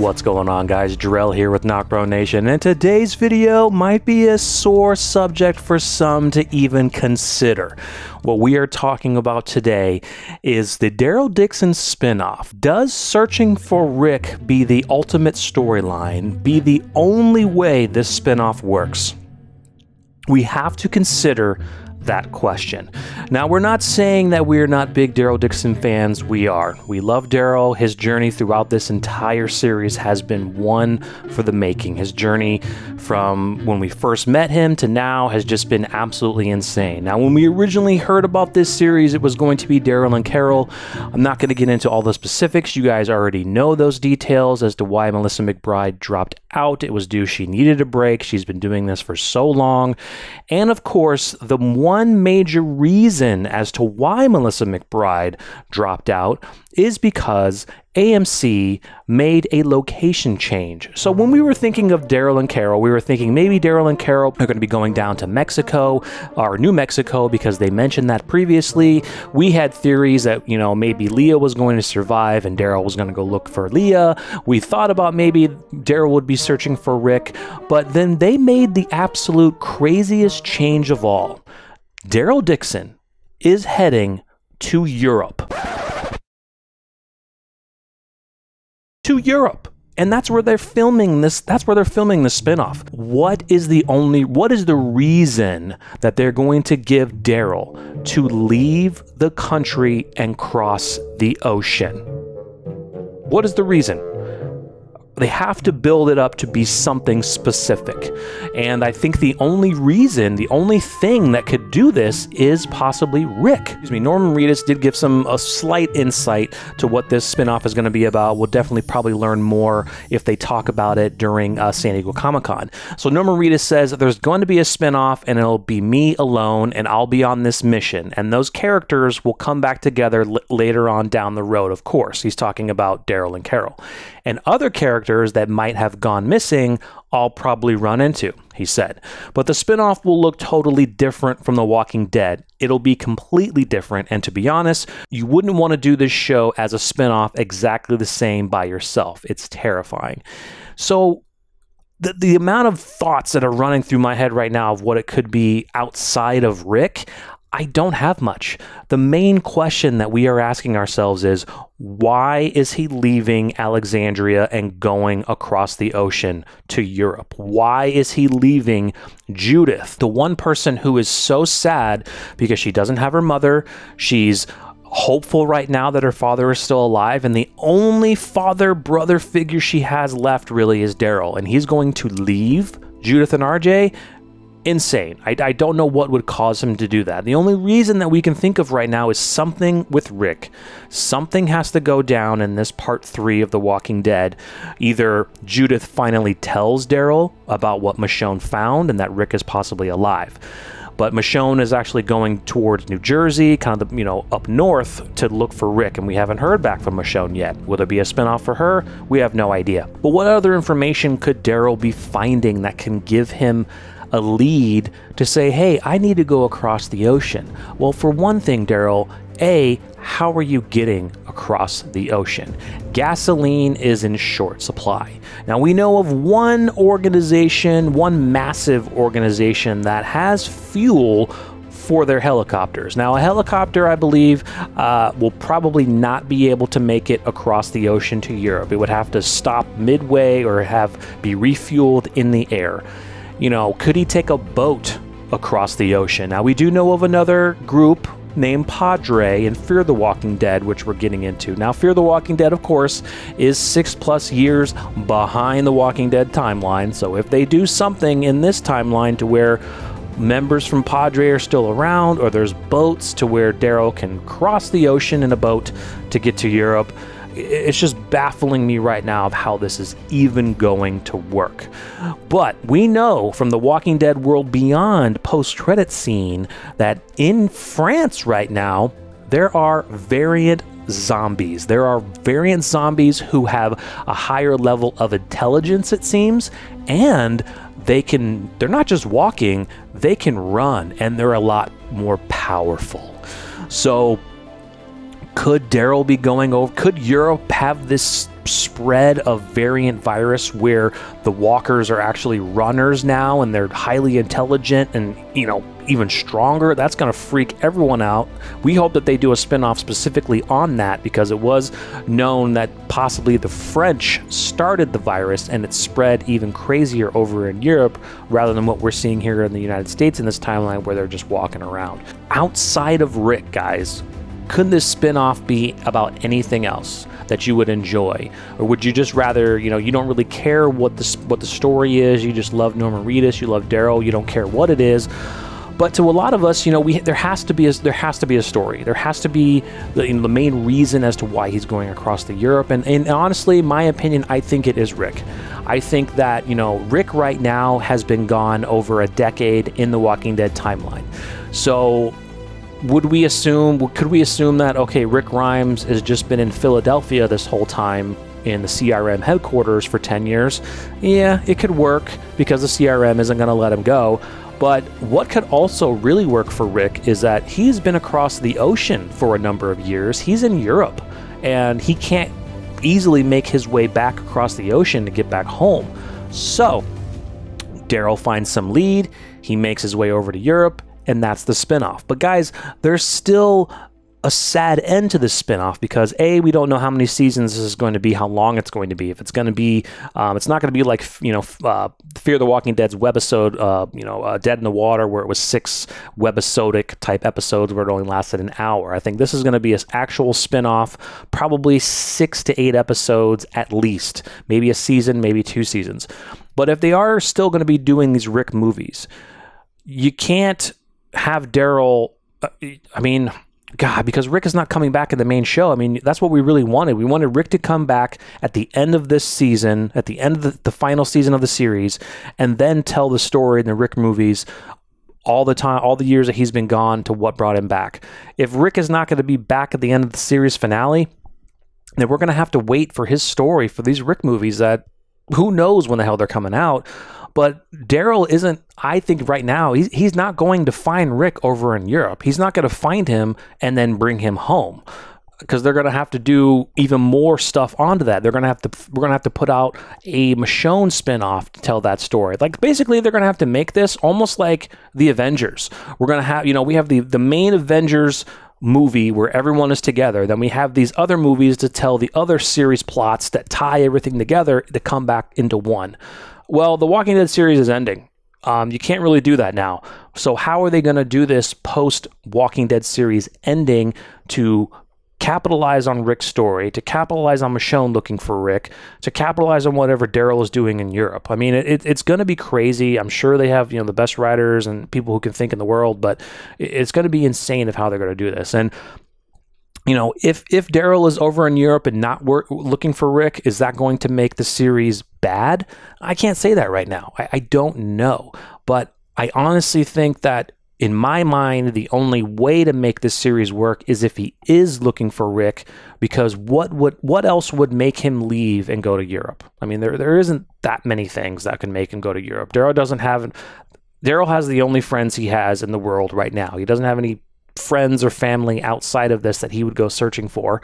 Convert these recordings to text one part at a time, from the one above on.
What's going on guys, Jarrell here with NocBro Nation, and today's video might be a sore subject for some to even consider. What we are talking about today is the Daryl Dixon spinoff. Does searching for Rick be the ultimate storyline, be the only way this spinoff works? We have to consider that question. Now, we're not saying that we're not big Daryl Dixon fans. We are. We love Daryl. His journey throughout this entire series has been one for the making. His journey from when we first met him to now has just been absolutely insane. Now, when we originally heard about this series, it was going to be Daryl and Carol. I'm not going to get into all the specifics. You guys already know those details as to why Melissa McBride dropped out. It was due she needed a break. She's been doing this for so long. And of course, the one major reason as to why Melissa McBride dropped out is because AMC made a location change. So when we were thinking of Daryl and Carol, we were thinking maybe Daryl and Carol are going to be going down to Mexico or New Mexico because they mentioned that previously. We had theories that, you know, maybe Leah was going to survive and Daryl was going to go look for Leah. We thought about maybe Daryl would be searching for Rick, but then they made the absolute craziest change of all. Daryl Dixon is heading to Europe. To Europe. And that's where they're filming this. That's where they're filming the spinoff. What is the only, what is the reason that they're going to give Daryl to leave the country and cross the ocean? What is the reason? They have to build it up to be something specific. And I think the only reason, the only thing that could do this is possibly Rick. Excuse me, Norman Reedus did give some a slight insight to what this spinoff is going to be about. We'll definitely probably learn more if they talk about it during uh, San Diego Comic Con. So Norman Reedus says there's going to be a spinoff and it'll be me alone and I'll be on this mission. And those characters will come back together later on down the road, of course. He's talking about Daryl and Carol. And other characters characters that might have gone missing, I'll probably run into, he said. But the spinoff will look totally different from The Walking Dead. It'll be completely different, and to be honest, you wouldn't want to do this show as a spinoff exactly the same by yourself. It's terrifying. So, the, the amount of thoughts that are running through my head right now of what it could be outside of Rick, I don't have much. The main question that we are asking ourselves is why is he leaving Alexandria and going across the ocean to Europe? Why is he leaving Judith, the one person who is so sad because she doesn't have her mother? She's hopeful right now that her father is still alive, and the only father brother figure she has left really is Daryl, and he's going to leave Judith and RJ insane. I, I, don't know what would cause him to do that. The only reason that we can think of right now is something with Rick. Something has to go down in this part three of The Walking Dead. Either Judith finally tells Daryl about what Michonne found and that Rick is possibly alive. But Michonne is actually going towards New Jersey, kind of the, you know up north to look for Rick, and we haven't heard back from Michonne yet. Will there be a spinoff for her? We have no idea. But what other information could Daryl be finding that can give him a lead to say, hey, I need to go across the ocean. Well, for one thing, Daryl, A, how are you getting across the ocean? Gasoline is in short supply. Now, we know of one organization, one massive organization that has fuel for their helicopters. Now, a helicopter, I believe, uh, will probably not be able to make it across the ocean to Europe. It would have to stop midway or have be refueled in the air you know, could he take a boat across the ocean? Now, we do know of another group named Padre in Fear the Walking Dead, which we're getting into. Now, Fear the Walking Dead, of course, is six plus years behind the Walking Dead timeline. So, if they do something in this timeline to where members from Padre are still around, or there's boats to where Daryl can cross the ocean in a boat to get to Europe, it's just baffling me right now of how this is even going to work. But we know from the Walking Dead World Beyond post credit scene that in France right now, there are variant zombies. There are variant zombies who have a higher level of intelligence, it seems, and they can, they're not just walking, they can run, and they're a lot more powerful. So Could Daryl be going over? Could Europe have this spread of variant virus where the walkers are actually runners now and they're highly intelligent and, you know, even stronger? That's going to freak everyone out. We hope that they do a spin off specifically on that because it was known that possibly the French started the virus and it spread even crazier over in Europe rather than what we're seeing here in the United States in this timeline where they're just walking around. Outside of Rick, guys, could this spin-off be about anything else that you would enjoy or would you just rather you know you don't really care what the what the story is you just love Norman Reedus you love Daryl you don't care what it is but to a lot of us, you know, we there has to be a, there has to be a story. There has to be the, you know, the main reason as to why he's going across the Europe. And, and honestly, my opinion, I think it is Rick. I think that you know Rick right now has been gone over a decade in the Walking Dead timeline. So would we assume could we assume that okay rick grimes has just been in philadelphia this whole time in the crm headquarters for 10 years? Yeah it could work because the crm isn't going to let him go. But what could also really work for rick is that he's been across the ocean for a number of years. He's in europe and he can't easily make his way back across the ocean to get back home. So daryl finds some lead. He makes his way over to europe and that's the spinoff. But guys, there's still a sad end to this spinoff because a we don't know how many seasons this is going to be, how long it's going to be. If it's going to be, um, it's not going to be like you know uh, Fear the Walking Dead's webisode, uh, you know, uh, Dead in the Water, where it was six webisodic type episodes where it only lasted an hour. I think this is going to be an actual spinoff, probably six to eight episodes at least, maybe a season, maybe two seasons. But if they are still going to be doing these Rick movies, you can't have Daryl. Uh, I mean, God, because Rick is not coming back in the main show. I mean, that's what we really wanted. We wanted Rick to come back at the end of this season, at the end of the, the final season of the series, and then tell the story in the Rick movies all the time, all the years that he's been gone to what brought him back. If Rick is not going to be back at the end of the series finale, then we're going to have to wait for his story for these Rick movies that who knows when the hell they're coming out. But Daryl isn't, I think right now, he's, he's not going to find Rick over in Europe. He's not going to find him and then bring him home because they're going to have to do even more stuff onto that. They're going to have to we're going to have to put out a Michonne spinoff to tell that story. Like basically they're going to have to make this almost like the Avengers. We're going to have, you know, we have the the main Avengers movie where everyone is together. Then we have these other movies to tell the other series plots that tie everything together to come back into one. Well, the Walking Dead series is ending. Um, you can't really do that now. So, how are they going to do this post Walking Dead series ending to capitalize on Rick's story, to capitalize on Michonne looking for Rick, to capitalize on whatever Daryl is doing in Europe? I mean, it, it's going to be crazy. I'm sure they have you know the best writers and people who can think in the world, but it's going to be insane of how they're going to do this. And you know, if if Daryl is over in Europe and not work, looking for Rick, is that going to make the series bad? I can't say that right now. I, I don't know, but I honestly think that in my mind, the only way to make this series work is if he is looking for Rick, because what would what else would make him leave and go to Europe? I mean, there there isn't that many things that can make him go to Europe. Daryl doesn't have Daryl has the only friends he has in the world right now. He doesn't have any friends or family outside of this that he would go searching for.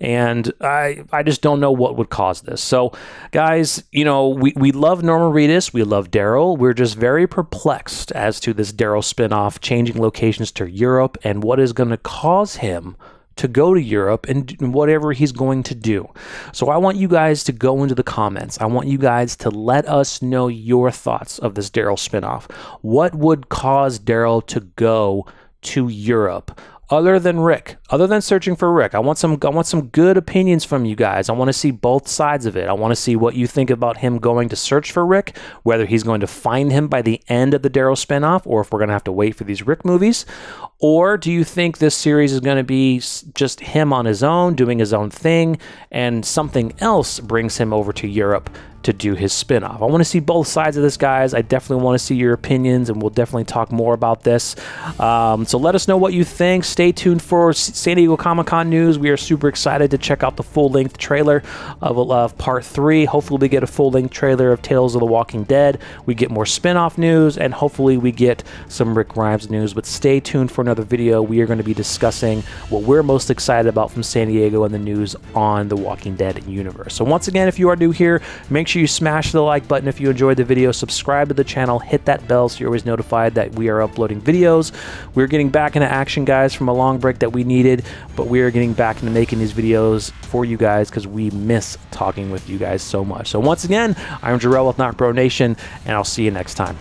And I I just don't know what would cause this. So guys, you know, we, we love Norman Reedus, we love Daryl. We're just very perplexed as to this Daryl spinoff changing locations to Europe and what is going to cause him to go to Europe and whatever he's going to do. So I want you guys to go into the comments. I want you guys to let us know your thoughts of this Daryl spinoff. What would cause Daryl to go to Europe other than Rick, other than searching for Rick. I want some I want some good opinions from you guys. I want to see both sides of it. I want to see what you think about him going to search for Rick, whether he's going to find him by the end of the Daryl spinoff or if we're going to have to wait for these Rick movies. Or do you think this series is going to be just him on his own doing his own thing and something else brings him over to Europe to do his spinoff. I want to see both sides of this, guys. I definitely want to see your opinions, and we'll definitely talk more about this. Um, so let us know what you think. Stay tuned for San Diego Comic Con news. We are super excited to check out the full length trailer of, of part three. Hopefully, we get a full length trailer of Tales of the Walking Dead. We get more spinoff news, and hopefully, we get some Rick Grimes news. But stay tuned for another video. We are going to be discussing what we're most excited about from San Diego and the news on the Walking Dead universe. So, once again, if you are new here, make sure you smash the like button if you enjoyed the video, subscribe to the channel, hit that bell so you're always notified that we are uploading videos. We're getting back into action, guys, from a long break that we needed, but we are getting back into making these videos for you guys because we miss talking with you guys so much. So, once again, I'm Jarrell with Knock NocBro Nation, and I'll see you next time.